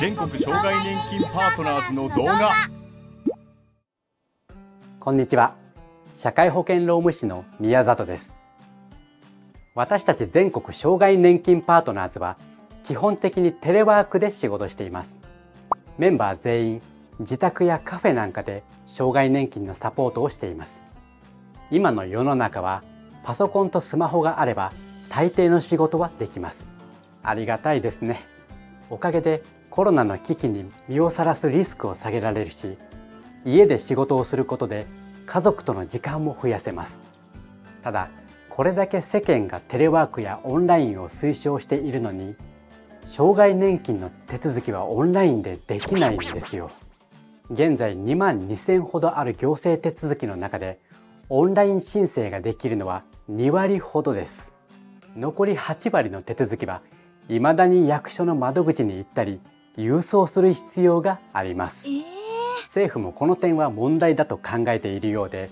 全国障害年金パートナーズの動画。こんにちは。社会保険労務士の宮里です。私たち全国障害年金パートナーズは基本的にテレワークで仕事しています。メンバー全員自宅やカフェなんかで障害年金のサポートをしています。今の世の中はパソコンとスマホがあれば大抵の仕事はできます。ありがたいですね。おかげでコロナの危機に身をさらすリスクを下げられるし家で仕事をすることで家族との時間も増やせます。ただこれだけ世間がテレワークやオンラインを推奨しているのに障害年金の手続きはオンラインでできないんですよ。現在2万2000ほどある行政手続きの中でオンライン申請ができるのは2割ほどです。残り8割の手続きは未だに役所の窓口に行ったり郵送する必要があります、えー、政府もこの点は問題だと考えているようで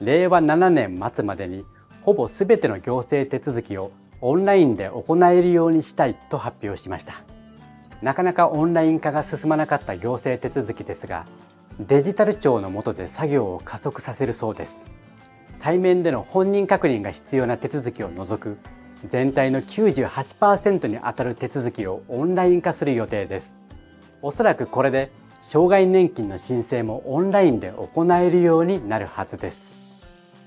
令和7年末までにほぼ全ての行政手続きをオンラインで行えるようにしたいと発表しました。なかなかオンライン化が進まなかった行政手続きですがデジタル庁の下で作業を加速させるそうです。対面での本人確認が必要な手続きを除く全体の98%にあたる手続きをオンライン化する予定です。おそらくこれで障害年金の申請もオンラインで行えるようになるはずです。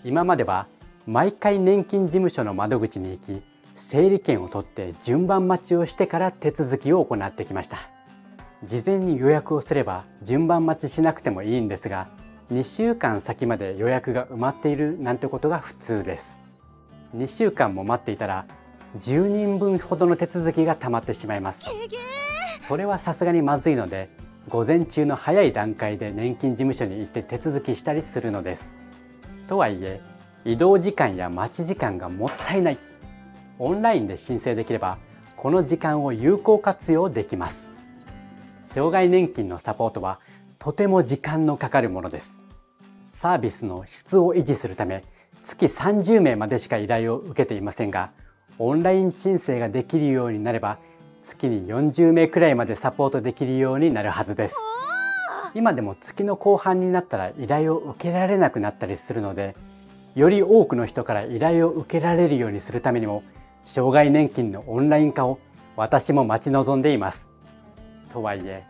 今までは毎回年金事務所の窓口に行き整理券を取って順番待ちをしてから手続きを行ってきました。事前に予約をすれば順番待ちしなくてもいいんですが2週間先まで予約が埋まっているなんてことが普通です。2週間も待っていたら10人分ほどの手続きが溜まってしまいます。それはさすがにまずいので午前中の早い段階で年金事務所に行って手続きしたりするのです。とはいえ移動時間や待ち時間がもったいない。オンラインで申請できればこの時間を有効活用できます。障害年金のサポートはとても時間のかかるものです。サービスの質を維持するため月30名までしか依頼を受けていませんがオンライン申請ができるようになれば月に40名くらいまでサポートできるようになるはずです。今でも月の後半になったら依頼を受けられなくなったりするのでより多くの人から依頼を受けられるようにするためにも障害年金のオンライン化を私も待ち望んでいます。とはいえ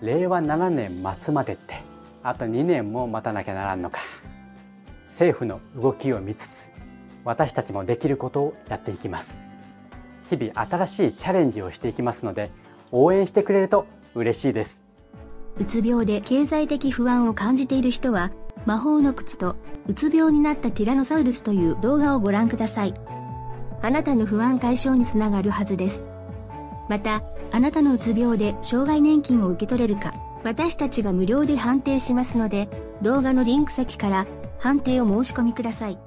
令和7年末までってあと2年も待たなきゃならんのか政府の動きを見つつ私たちもできることをやっていきます。日々新しいチャレンジをしていきますので応援してくれると嬉しいです。うつ病で経済的不安を感じている人は魔法の靴とうつ病になったティラノサウルスという動画をご覧ください。あなたの不安解消につながるはずです。またあなたのうつ病で障害年金を受け取れるか私たちが無料で判定しますので動画のリンク先から判定を申し込みください。